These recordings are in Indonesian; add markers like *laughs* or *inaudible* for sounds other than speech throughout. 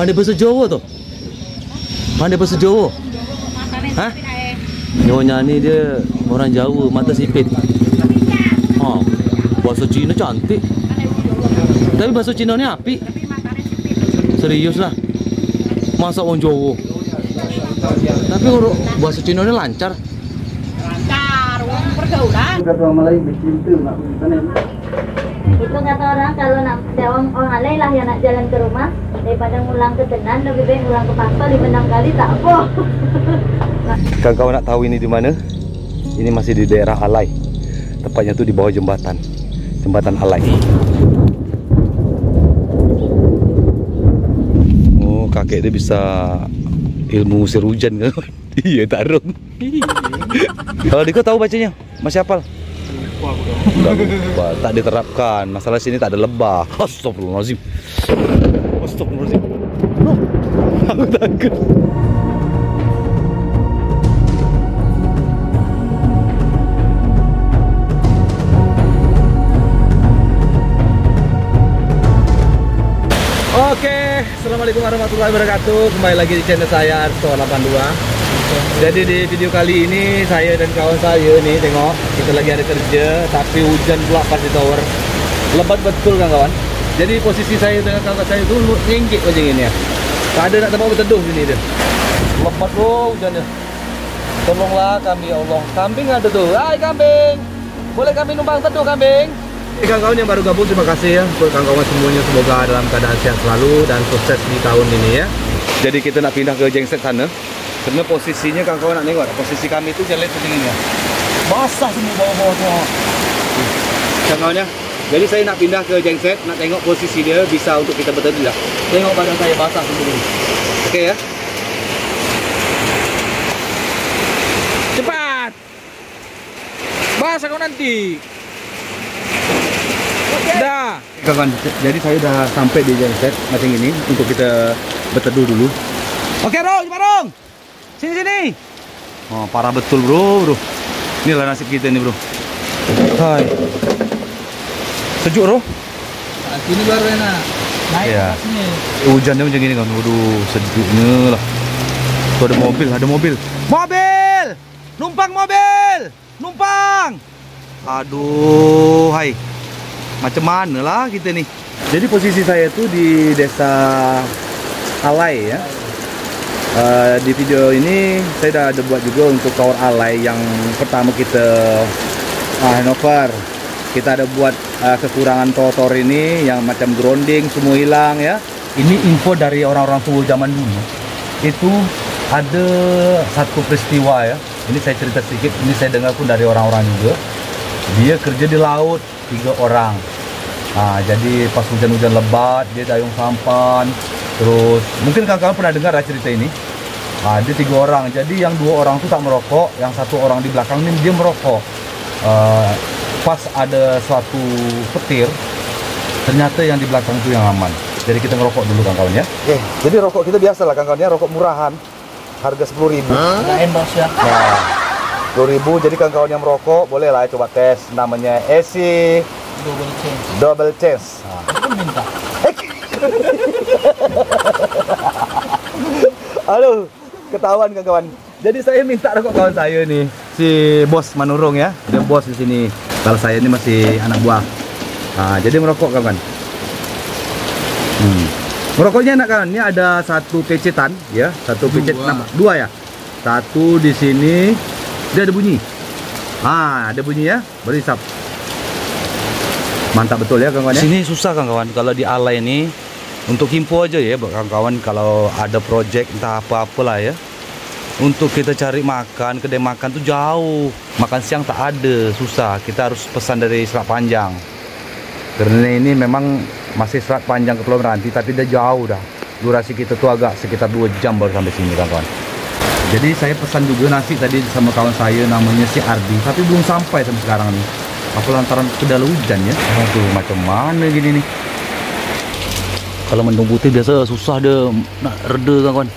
Pandai bahasa Jawa tuh. Pandai bahasa Jawa. Hah? Nyonya ni dia orang Jawa, mata sipit. Ha. Bahasa Cina cantik. Tapi bahasa Cina ni api. Serius lah. Masa orang Jawa. Tapi orang bahasa Cina ni lancar. lancar uang pergaulan Kata orang Melayu bercinta sana. Itu kata orang kalau nak orang orang alay lah yang nak jalan ke rumah daripada ngulang ke Tenan lebih baik ngulang ke Pasar lima enam kali tak apa. Kan kau nak tahu ini di mana? Ini masih di daerah Alai. Tepatnya tu di bawah jembatan. Jembatan Alai. Oh, kakek dia bisa ilmu usir hujan kan? *laughs* iya, tarung. Kalau Diko tahu bacanya? Masih hafal? Tak diterapkan. Masalah sini tak ada lebah. Astagfirullahaladzim. Astagfirullahaladzim. *laughs* Oh, aku takut. Oke, Assalamualaikum warahmatullahi wabarakatuh Kembali lagi di channel saya Arsto 82 Jadi di video kali ini Saya dan kawan saya nih Tengok, kita lagi ada kerja Tapi hujan pula pas di tower Lebat betul kan kawan Jadi posisi saya dengan kawan saya itu Nyinggit macam ini ya Tak ada nak tempat berteduh sini dia Lebat bro hujannya Tolonglah kami ya Allah Kambing ada tuh, hai kambing Boleh kami numpang teduh kambing Oke, kawan-kawan yang baru gabung terima kasih ya buat kawan-kawan semuanya semoga dalam keadaan sehat selalu dan sukses di tahun ini ya. Jadi kita nak pindah ke Jengset sana. Sebenarnya posisinya kawan-kawan nak tengok posisi kami itu jalan seperti ini ya. Basah semua bawah-bawah semua. Kawan-kawan ya. Jadi saya nak pindah ke Jengset, nak tengok posisi dia bisa untuk kita berteduh tak. Tengok badan saya basah semua ini. Oke ya. Cepat. Basah kau nanti. Dah. Kawan, jadi saya dah sampai di genset macam ini untuk kita berteduh dulu. Oke, Rong, cepat Rong. Sini sini. Oh, parah betul, Bro, Bro. Inilah nasib kita nih, Bro. Hai. Sejuk, Bro. Ini baru enak. Naik ke sini. Hujannya macam ini kan. Waduh, sejuknya lah. Tuh ada mobil, ada mobil. Mobil! Numpang mobil! Numpang! Aduh, hai. Macam mana lah kita nih? Jadi posisi saya tuh di desa Alai ya. Eh, di video ini saya dah ada buat juga untuk kawan Alai yang pertama kita ah, Hannover. Kita ada buat eh, kekurangan trotoar ini yang macam grounding semua hilang ya. Ini info dari orang-orang tua zaman dulu. Itu ada satu peristiwa ya. Ini saya cerita sedikit. Ini saya dengar pun dari orang-orang juga. Dia kerja di laut tiga orang. Nah, jadi pas hujan-hujan lebat dia dayung sampan. Terus mungkin kawan-kawan pernah dengar lah cerita ini. Nah, dia tiga orang. Jadi yang dua orang itu tak merokok, yang satu orang di belakang ini dia merokok. Eh, pas ada suatu petir, ternyata yang di belakang itu yang aman. Jadi kita ngerokok dulu kawan-kawan ya. Oke, jadi rokok kita biasa lah kawan-kawan ya, rokok murahan. Harga 10.000 ribu. Endorse ya. Nah, 10.000 jadi kawan-kawan yang merokok boleh lah coba tes namanya AC Double change. Double Chance. Nah, minta. *laughs* Aduh, ketahuan kawan-kawan. Jadi saya minta rokok kawan saya nih, si bos Manurung ya. Dia bos di sini. Kalau saya ini masih anak buah. Nah, jadi merokok kawan. Hmm. Merokoknya enak kawan. Ini ada satu pecetan ya, satu pecet Dua. nama- dua ya. Satu di sini dia ada bunyi. Ah, ada bunyi ya, berisap. Mantap betul ya kawan-kawan ya. Sini susah kawan-kawan kalau di Alai ini untuk info aja ya kawan-kawan kalau ada project entah apa-apalah ya. Untuk kita cari makan, kedai makan tuh jauh. Makan siang tak ada, susah. Kita harus pesan dari Selat Panjang. Karena ini memang masih Selat Panjang ke Pulau Meranti tapi dia jauh dah. Durasi kita tuh agak sekitar 2 jam baru sampai sini kawan-kawan. Jadi saya pesan juga nasi tadi sama kawan saya namanya si Ardi tapi belum sampai sampai sekarang nih. Apa lantaran kedala hujan ya? Aduh macam mana gini nih? Kalau mendung putih biasa susah dia nak reda kawan.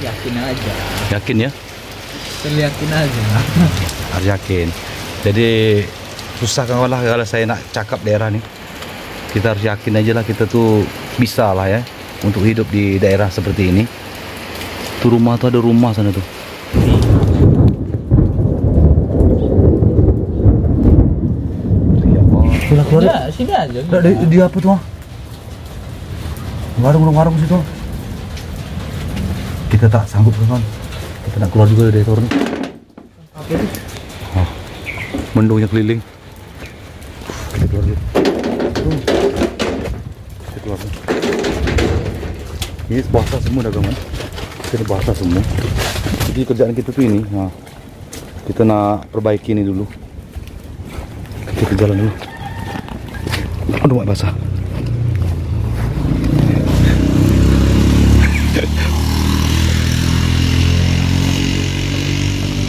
Yakin aja. Yakin ya? Terlihatin aja. *laughs* Harus yakin. Jadi susah kawan lah kalau saya nak cakap daerah nih. Kita harus yakin aja lah kita tuh bisa lah ya. untuk hidup di daerah seperti ini. Tuh rumah tuh ada rumah sana tuh. Keluar keluar. Ya, sini aja. Nggak, di, di apa tuh? ah? Warung warung warung situ. Kita tak sanggup kawan. Kita nak keluar juga dari. Oke. Oh, mendungnya keliling. Kita keluar dulu. Kita keluar dulu. Ini basah semua dagangan. Kita basah semua. Jadi kerjaan kita tuh ini. Nah, kita nak perbaiki ini dulu. Kita jalan dulu. Aduh, mak basah.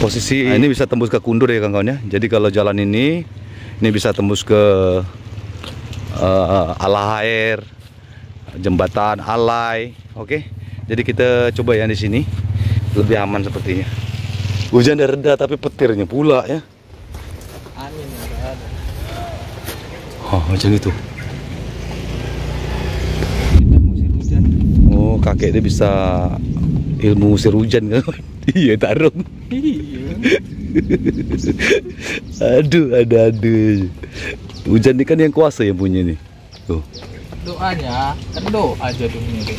Posisi Nah, ini bisa tembus ke Kundur ya kawan-kawan ya. Jadi kalau jalan ini ini bisa tembus ke uh, Alahair, jembatan Alai, oke. Jadi kita coba ya di sini lebih aman sepertinya. Hujan udah reda tapi petirnya pula ya. Angin ada. Oh, macam itu. Kita musir hujan. Oh, kakek dia bisa ilmu usir hujan kan. Iya, tarung. Iya. aduh, ada aduh. Hujan ini kan yang kuasa yang punya nih. Tuh. Doanya kan doa jadinya tuh.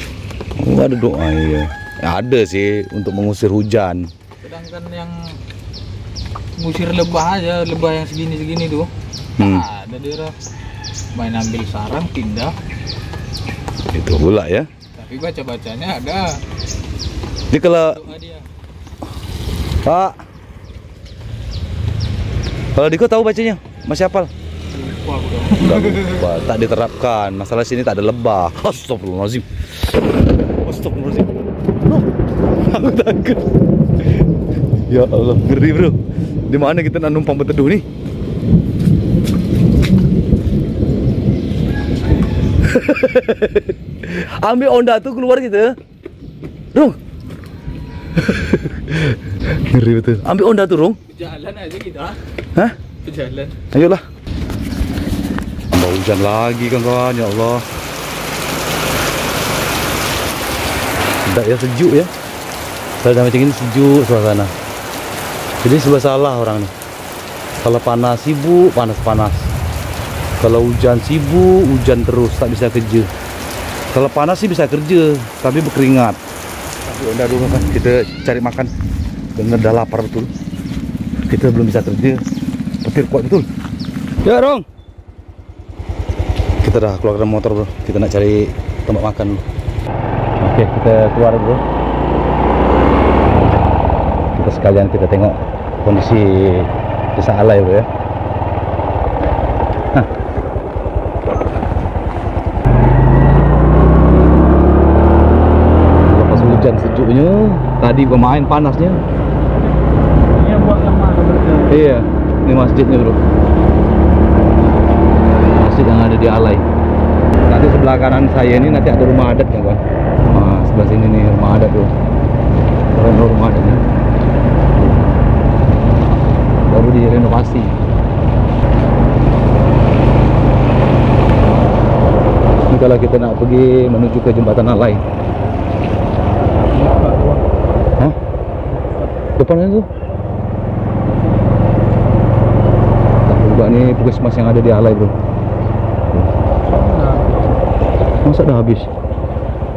Oh, ada doa ya. Ada sih untuk mengusir hujan. Sedangkan yang ngusir lebah aja, lebah yang segini-segini tuh. Hmm. Nah, ada daerah main ambil sarang pindah, Itu pula ya. tapi baca-bacanya ada Ini kalau doa dia. Pak Kalau Diko tahu bacanya? Masih hafal? Dong. Tak diterapkan. Masalah sini tak ada lebah. Astagfirullahaladzim. Astagfirullahaladzim. Aku takut. Ya Allah, ngeri bro. Di mana kita nak numpang berteduh nih? *laughs* Ambil onda tuh keluar gitu. *laughs* Rung. Ngeri betul. Ambil onda tuh, Rung. Jalan aja kita. Hah? Jalan. Ayolah. Tambah hujan lagi kawan-kawan, ya Allah. Tidak ya sejuk ya. Kalau macam ini sejuk suasana. Jadi serba salah orang nih. Kalau panas sibuk, panas-panas. Kalau hujan sibuk, hujan terus, tak bisa kerja. Kalau panas sih bisa kerja, tapi berkeringat. Tapi udah dulu kan, kita cari makan. Bener dah lapar betul. Kita belum bisa kerja. Petir kuat betul. Ya, Rong. Kita dah keluar dari motor, Bro. Kita nak cari tempat makan. Oke, kita keluar, Bro. Kita sekalian kita tengok kondisi desa Alai, Bro ya. Hah. Lepas hujan sejuknya, tadi pemain panasnya. Iya, ini masjidnya bro. Masjid yang ada di Alai. Nanti sebelah kanan saya ini nanti ada rumah adat ya kan. Nah, sebelah sini nih rumah adat bro. Keren rumah adatnya. Baru direnovasi. Ini kalau kita nak pergi menuju ke jembatan Alai. Hah? Depannya tuh? Nih puskesmas yang ada di Alai bro Masa dah habis?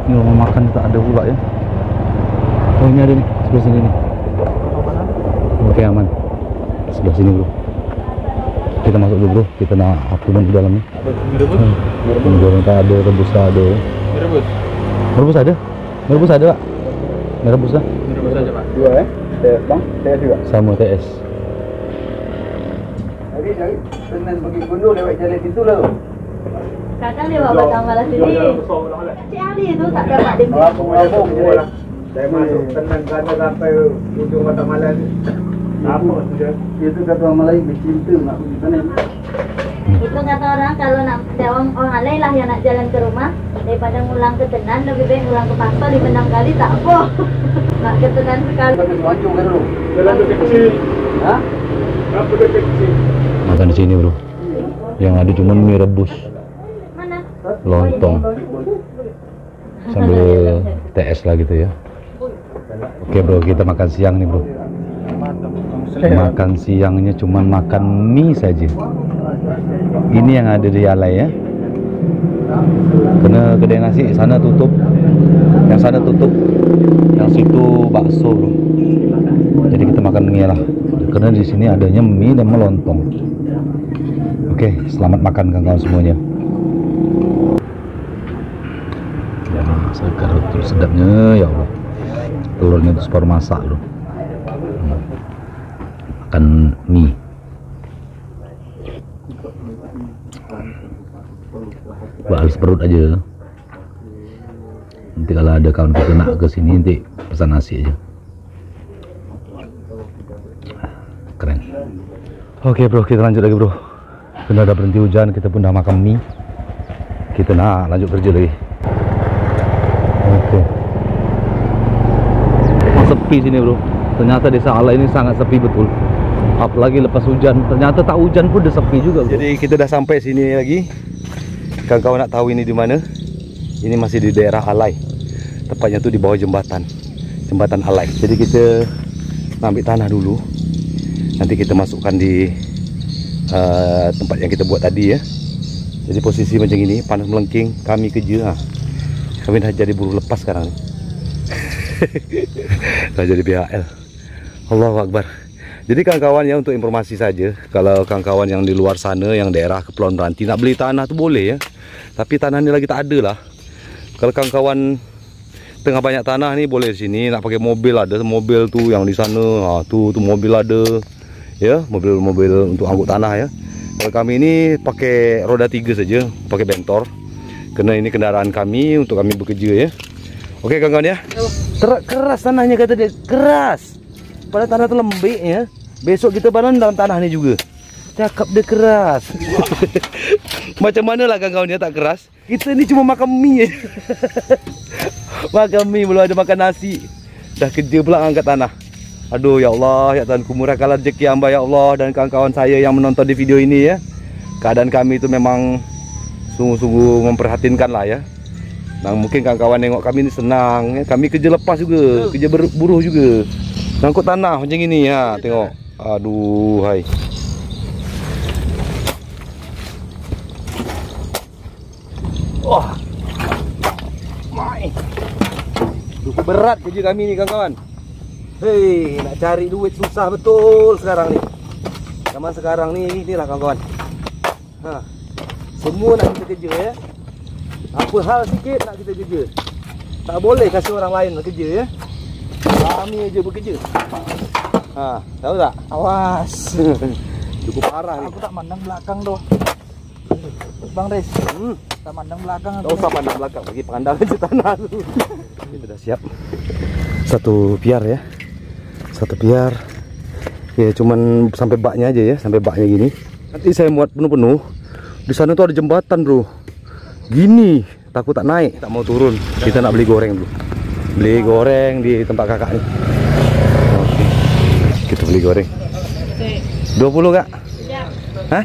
Ini rumah makan tak ada pula ya Oh ini ada nih, sebelah sini nih Oke aman Sebelah sini bro Kita masuk dulu bro, kita nak akuman di dalamnya Rebus. Ini goreng tak ada, rebus tak ada Rebus. Merebus ada? Merebus ada pak? Merebus lah Rebus aja, Pak. Dua eh. TS bang, TS juga. Sama TS Lagi. Tenan pergi gunung lewat jalan itu lah. Kadang dia bawa batang malah sini. Si Ali itu tak dapat dia. Je lah. Saya masuk tenang sana sampai ujung Batak Malang. Apa tu Itu kata orang Melayu bercinta nak pergi sana. Itu kata orang kalau nak ada orang, orang lain lah yang nak jalan ke rumah daripada ngulang ke Tenan lebih baik ngulang ke Pasar lima enam kali tak apa. *laughs* nak ke Tenan sekali. Bagi selanjung kan dulu. Jalan tu kecil. Ha? Apa kecil? Makan di sini bro. Yang ada cuma mie rebus? Lontong. Sambil TS lah gitu ya. Oke bro kita makan siang nih bro. Makan siangnya cuman makan mie saja. Ini yang ada di Alai ya. Karena kedai nasi sana tutup. Yang sana tutup yang situ bakso bro. Jadi kita makan mie lah. Karena di sini adanya mie dan melontong oke selamat makan kawan-kawan semuanya. Ya segar betul sedapnya ya Allah. Telurnya itu separuh masak loh. Makan mie. Balas perut aja. Nanti kalau ada kawan kita nak ke sini nanti pesan nasi aja. Keren. Oke bro kita lanjut lagi bro sudah ada berhenti hujan kita pun udah makan mie kita nak lanjut kerja lagi. Oke Wah, sepi sini bro. Ternyata desa Ala ini sangat sepi betul. Apalagi lepas hujan. Ternyata tak hujan pun udah sepi juga bro. jadi kita udah sampai sini lagi. Kawan-kawan nak tahu ini di mana? Ini masih di daerah Alai. Tepatnya tuh di bawah jembatan. Jembatan Alai. Jadi kita ambil tanah dulu. Nanti kita masukkan di uh, tempat yang kita buat tadi ya. Jadi posisi macam ini panas melengking kami kerja ha. kami dah jadi buruh lepas sekarang *laughs* dah jadi BHL Allahu Akbar. Jadi kawan-kawan ya untuk informasi saja kalau kawan-kawan yang di luar sana yang daerah Kepulauan Ranti nak beli tanah tu boleh ya. Tapi tanah ni lagi tak ada lah. Kalau kawan-kawan tengah banyak tanah ni boleh sini nak pakai mobil ada mobil tu yang di sana ha, tu tu mobil ada ya mobil-mobil untuk angkut tanah ya. Kalau kami ini pakai roda tiga saja pakai bentor. Kerana ini kendaraan kami untuk kami bekerja ya. Oke kawan-kawan ya. Ter keras tanahnya kata dia. Keras. Pada tanah tu lembik ya. Besok kita bangun dalam tanah ni juga. Cakap dia keras. *laughs* Macam mana lah kawan-kawan ya tak keras. Kita ni cuma makan mie *laughs* makan mie belum ada makan nasi. Dah kerja pula angkat tanah Aduh ya Allah ya Tuhan kumurahkanlah rezeki hamba ya Allah dan kawan-kawan saya yang menonton di video ini ya. Keadaan kami itu memang sungguh-sungguh memperhatinkan lah ya. Nah mungkin kawan-kawan nengok kami ini senang ya. Kami kerja lepas juga, kerja buruh juga. Ngangkut tanah macam ini ya, tengok. Aduh hai. Wah. Mai. Cukup berat kerja kami ni kawan-kawan. Hei, nak cari duit susah betul sekarang ni. Zaman sekarang ni, inilah kawan-kawan. Ha. Semua nak kita kerja ya. Apa hal sikit nak kita kerja. Tak boleh kasih orang lain kerja ya. Kami aja bekerja. Ha, tahu tak? Awas. *laughs* Cukup parah ni. Aku tak mandang belakang doh. Bang Des, Hmm. tak mandang belakang. Tak usah pandang belakang, bagi pandangan *laughs* je tanah tu. Kita dah siap. Satu piar ya. Satu piar. Ya, cuman sampai baknya aja ya, sampai baknya gini. Nanti saya muat penuh-penuh. Di sana tuh ada jembatan, Bro. Gini, takut tak naik, tak mau turun. Kita nak beli goreng dulu. Beli goreng di tempat kakak nih. Oke. Kita beli goreng. 20, Kak? Hah?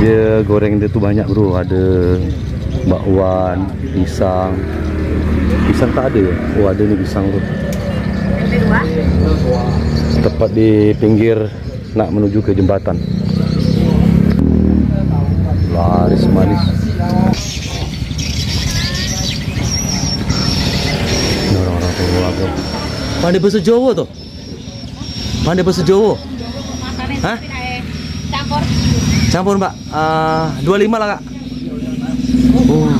Dia goreng dia tuh banyak bro Ada bakwan, pisang Pisang tak ada ya? Oh ada nih pisang tuh Tepat di pinggir Nak menuju ke jembatan. Laris manis. Ini orang-orang tua apa Pandai bahasa Jawa tuh Pandai bahasa Jawa? Hah? Campur. Campur mbak, uh, 25 lah kak. Oh,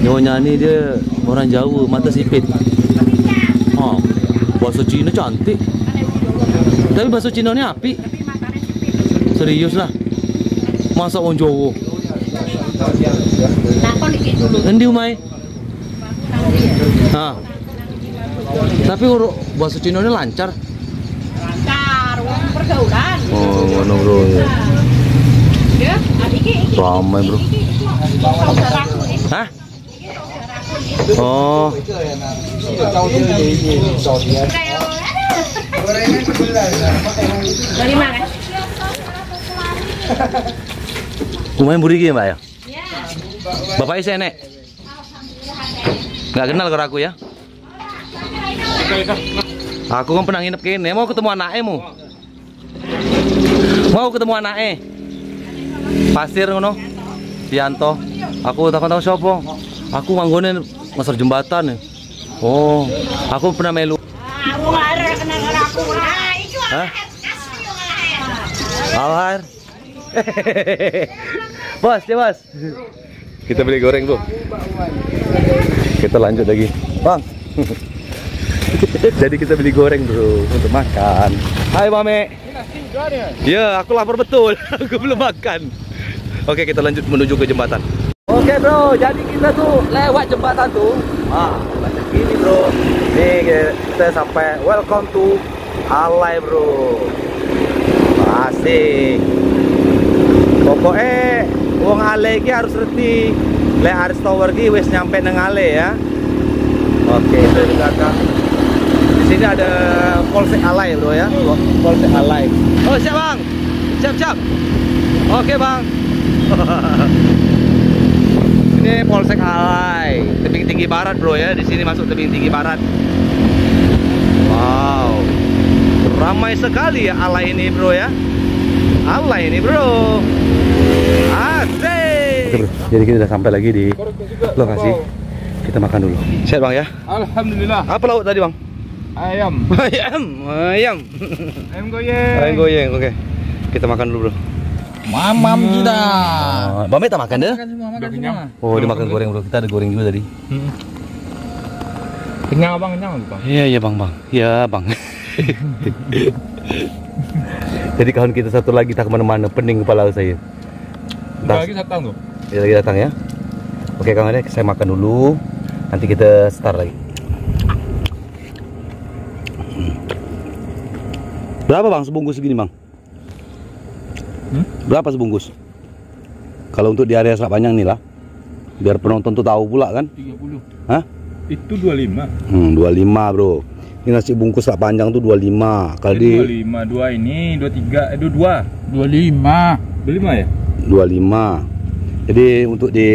nyonya ni dia orang Jawa, mata sipit. Oh, bahasa Cina cantik Tapi bahasa Cina ni api Serius lah Masa orang Jawa Lakon iki dulu. Endi umai? Ha. Tapi huruf bahasa Cina ni lancar Lancar, wong pergaulan. Oh, ngono bro Ya, iki iki. Ramai bro. Hah? Oh, Umai buri ya mbak ya? Ya. Bapaknya saya nek? Nggak kenal karo aku ya? Aku kan pernah nginep kene, mau ketemu anaknya mu. Mau ketemu anaknya. Pasir ngono. Pianto. Aku takon tahu siapa. Aku manggone ngasar jembatan. ya. Oh, aku pernah melu. Hah? Alar. bos, ya bos. Kita beli goreng, Bu. Kita lanjut lagi. Bang. *laughs* Jadi kita beli goreng, Bro, untuk makan. Hai, Mame. Ya, aku lapar betul. *laughs* aku belum makan. Oke, kita lanjut menuju ke jembatan. Oke, Bro. Jadi kita tuh lewat jembatan tuh. Ah, macam gini, Bro. Nih, kita sampai welcome to Alay, Bro. Asik. Pokoknya wong ale iki harus reti. Lek harus tower ki wis nyampe nang ale ya. Oke, itu di belakang. Di sini ada Polsek Alay, Bro ya. Polsek Alay. Oh, siap, Bang. Siap, siap. Oke, Bang. *laughs* Ini Polsek Alay, tebing tinggi barat, Bro ya. Di sini masuk tebing tinggi barat. Wow. Ramai sekali ya Alay ini, Bro ya. Alay ini, Bro. Asik. Oke, Bro. Jadi kita udah sampai lagi di lokasi. Kita makan dulu. Siap, Bang ya. Alhamdulillah. Apa lauk tadi, Bang? Ayam. *laughs* Ayam, ayam. Ayam goyang. Ayam goyang, oke. Kita makan dulu, Bro. Mamam kita. Oh, Bang Meta makan deh. Makan semua, makan semua. Oh, dia makan goreng, Bro. Kita ada goreng juga tadi. Hmm. Kenyang abang, kenyang bang. Iya, iya, Bang, Bang. Iya, Bang. Jadi kawan kita satu lagi tak ke mana-mana, pening kepala saya. Tas- lagi datang tuh. Dia lagi datang ya. Oke kawan ya, saya makan dulu. Nanti kita start lagi. Hmm. Berapa bang sebungkus segini bang? Hmm? Berapa sebungkus? Kalau untuk di area Selat Panjang nih lah, biar penonton tuh tahu pula kan? 30. Hah? Itu 25. Hmm, 25 bro. Ini nasi bungkus Selat Panjang tuh 25. Kalau di 25, 2 ini, 23, eh 22. 25. 25 ya? 25. Jadi untuk di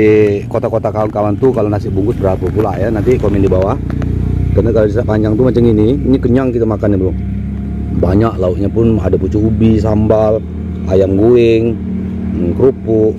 kota-kota kawan-kawan tuh kalau nasi bungkus berapa pula ya nanti komen di bawah. Karena kalau di Selat panjang tuh macam ini, ini kenyang kita makannya bro. Banyak lauknya pun ada pucuk ubi, sambal, ayam goreng, hmm, kerupuk.